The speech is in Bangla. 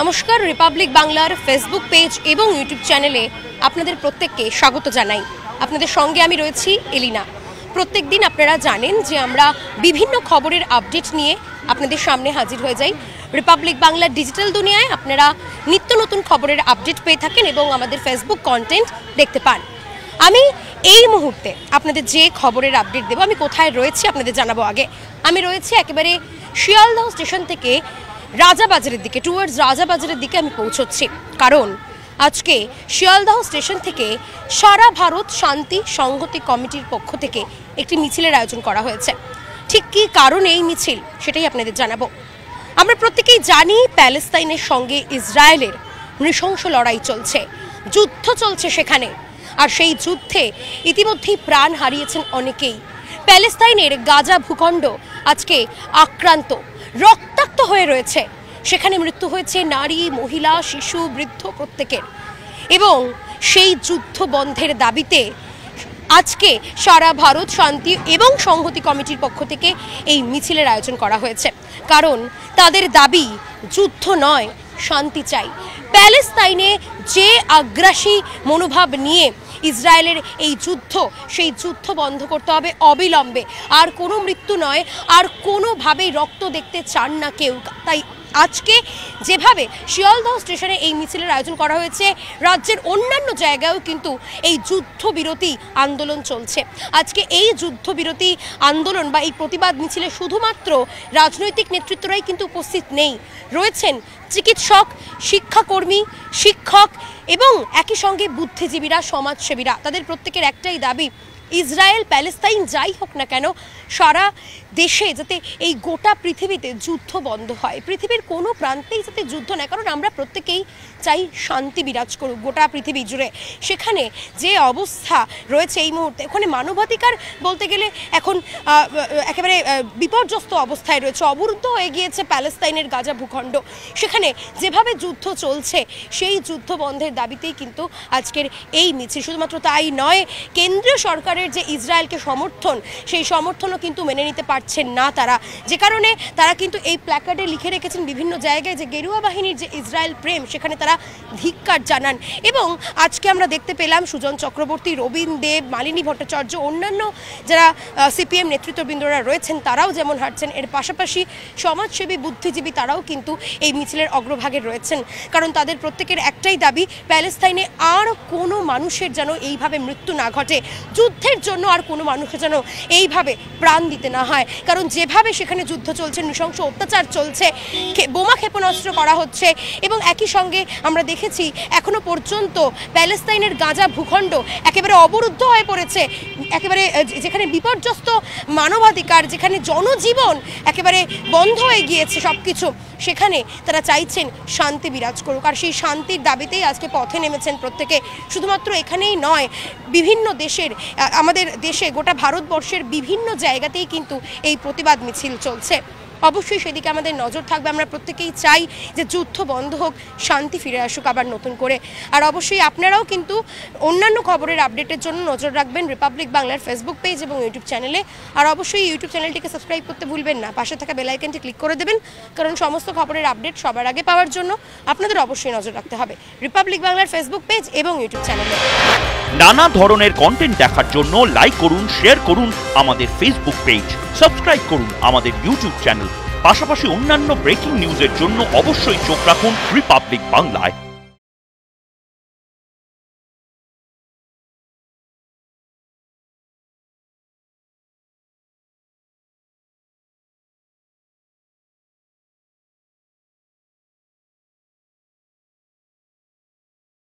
নমস্কার রিপাবলিক বাংলার ফেসবুক পেজ এবং ইউটিউব চ্যানেলে আপনাদের প্রত্যেককে স্বাগত জানাই। আপনাদের সঙ্গে আমি রয়েছি এলিনা। প্রত্যেক দিন আপনারা জানেন যে আমরা বিভিন্ন খবরের আপডেট নিয়ে আপনাদের সামনে হাজির হয়ে যাই। রিপাবলিক বাংলার ডিজিটাল দুনিয়ায় আপনারা নিত্য নতুন খবরের আপডেট পেয়ে থাকেন এবং আমাদের ফেসবুক কন্টেন্ট দেখতে পান। আমি এই মুহূর্তে আপনাদের যে খবরের আপডেট দেবো, আমি কোথায় রয়েছি আপনাদের জানাব আগে। আমি রয়েছি একেবারে শিয়ালদহ স্টেশন থেকে রাজাবাজারের দিকে টুয়ার্ডস রাজাবাজারের দিকে আমি পৌঁছচ্ছি। কারণ আজকে শিয়ালদহ স্টেশন থেকে সারা ভারত শান্তি সংহতি কমিটির পক্ষ থেকে একটি মিছিলের আয়োজন করা হয়েছে। ঠিক কী কারণে এই মিছিল, সেটাই আপনাদের জানাব। আমরা প্রত্যেকেই জানি প্যালেস্তাইনের সঙ্গে ইসরায়েলের নৃশংস লড়াই চলছে, যুদ্ধ চলছে সেখানে। আর সেই যুদ্ধে ইতিমধ্যেই প্রাণ হারিয়েছেন অনেকেই। প্যালেস্তাইনের গাজা ভূখণ্ড আজকে আক্রান্ত রক্তাক্ত হয়ে রয়েছে। সেখানে মৃত্যু হয়েছে নারী, মহিলা, শিশু, বৃদ্ধ প্রত্যেকের। এবং সেই যুদ্ধ বন্ধের দাবিতে আজকে সারা ভারত শান্তি এবং সংহতি কমিটির পক্ষ থেকে এই মিছিলের আয়োজন করা হয়েছে। কারণ তাদের দাবি, যুদ্ধ নয়, শান্তি চাই। প্যালেস্তাইনে যে আগ্রাসী মনোভাব নিয়ে ইসরায়েলের এই যুদ্ধ, সেই যুদ্ধ বন্ধ করতে হবে অবিলম্বে। আর কোনো মৃত্যু নয়, আর কোনোভাবেই রক্ত দেখতে চান না কেউ। তাই আজকে যেভাবে শিয়ালদহ স্টেশনে এই মিছিলের আয়োজন করা হয়েছে, রাজ্যের অন্যান্য জায়গায়ও কিন্তু এই যুদ্ধবিরতি আন্দোলন চলছে। আজকে এই যুদ্ধবিরতি আন্দোলন বা এই প্রতিবাদ মিছিলে শুধুমাত্র রাজনৈতিক নেতৃত্বরাই কিন্তু উপস্থিত নেই। রয়েছেন চিকিৎসক শিক্ষাকর্মী শিক্ষক এবং একই সঙ্গে বুদ্ধিজীবীরা সমাজসেবীরা। তাদের প্রত্যেকের একটাই দাবি ইসরায়েল প্যালেস্তাইন যাই হোক না কেন, সারা দেশে যাতে এই গোটা পৃথিবীতে যুদ্ধ বন্ধ হয়। পৃথিবীর কোনো প্রান্তেই যাতে যুদ্ধ না কারণ আমরা প্রত্যেকেই চাই শান্তি বিরাজ করুক, গোটা পৃথিবী জুড়ে। সেখানে যে অবস্থা রয়েছে এই মুহূর্তে, ওখানে মানবাধিকার বলতে গেলে এখন একেবারে বিপর্যস্ত অবস্থায় রয়েছে। অবরুদ্ধ হয়ে গিয়েছে প্যালেস্তাইনের গাজা ভূখণ্ড। সেখানে যেভাবে যুদ্ধ চলছে, সেই যুদ্ধ বন্ধের দাবিতেই কিন্তু আজকের এই মিছিল। শুধুমাত্র তাই নয়, কেন্দ্রীয় সরকারের যে ইসরায়েলকে সমর্থন, সেই সমর্থনও কিন্তু মেনে নিতে পারছেন না তারা। যে কারণে তারা কিন্তু এই প্ল্যাকার্ডে লিখে রেখেছেন বিভিন্ন জায়গায় যে গেরুয়া বাহিনীর যে ইসরায়েল প্রেম, সেখানে তারা ধিক্কার জানান। এবং আজকে আমরা দেখতে পেলাম সুজন চক্রবর্তী, রবীন দেব, মালিনী ভট্টাচার্য, অন্যান্য যারা সিপিএম নেতৃত্ববৃন্দরা রয়েছেন, তারাও যেমন হাঁটছেন। এর পাশাপাশি সমাজসেবী, বুদ্ধিজীবী তারাও কিন্তু এই মিছিলের অগ্রভাগে রয়েছেন। কারণ তাদের প্রত্যেকের একটাই দাবি, প্যালেস্তাইনে আর কোনো মানুষের যেন এইভাবে মৃত্যু না ঘটে। যুদ্ধের জন্য আর কোনো মানুষের যেন এইভাবে প্রাণ দিতে না হয়। কারণ যেভাবে সেখানে যুদ্ধ চলছে, নৃশংস অত্যাচার চলছে বোমা ক্ষেপণাস্ত্র করা হচ্ছে এবং একই সঙ্গে আমরা দেখেছি এখনও পর্যন্ত প্যালেস্তাইনের গাঁজা ভূখণ্ড একেবারে অবরুদ্ধ হয়ে পড়েছে। একেবারে যেখানে বিপর্যস্ত মানবাধিকার, যেখানে জনজীবন একেবারে বন্ধ হয়ে গিয়েছে সব কিছু সেখানে তারা চাইছেন শান্তি বিরাজ করুক। আর সেই শান্তির দাবিতেই আজকে পথে নেমেছেন প্রত্যেকে। শুধুমাত্র এখানেই নয়, বিভিন্ন দেশের আমাদের দেশে গোটা ভারতবর্ষের বিভিন্ন জায়গাতেই কিন্তু এই প্রতিবাদ মিছিল চলছে। অবশ্যই সেদিকে আমাদের নজর থাকবে। আমরা প্রত্যেকেই চাই যে যুদ্ধ বন্ধ হোক, শান্তি ফিরে আসুক আবার নতুন করে। আর অবশ্যই আপনারাও কিন্তু অন্যান্য খবরের আপডেটের জন্য নজর রাখবেন রিপাবলিক বাংলার ফেসবুক পেজ এবং ইউটিউব চ্যানেলে। আর অবশ্যই ইউটিউব চ্যানেলটিকে সাবস্ক্রাইব করতে ভুলবেন না। পাশে থাকা বেল আইকনটি ক্লিক করে দেবেন, কারণ সমস্ত খবরের আপডেট সবার আগে পাওয়ার জন্য আপনাদের অবশ্যই নজর রাখতে হবে। রিপাবলিক বাংলার ফেসবুক পেজ এবং ইউটিউব চ্যানেলে। নানা ধরনের কন্টেন্ট দেখার জন্য লাইক করুন শেয়ার করুন আমাদের ফেসবুক পেজ সাবস্ক্রাইব করুন আমাদের ইউটিউব চ্যানেল পাশাপাশি অন্যান্য ব্রেকিং নিউজের জন্য অবশ্যই চোখ রাখুন রিপাবলিক বাংলায়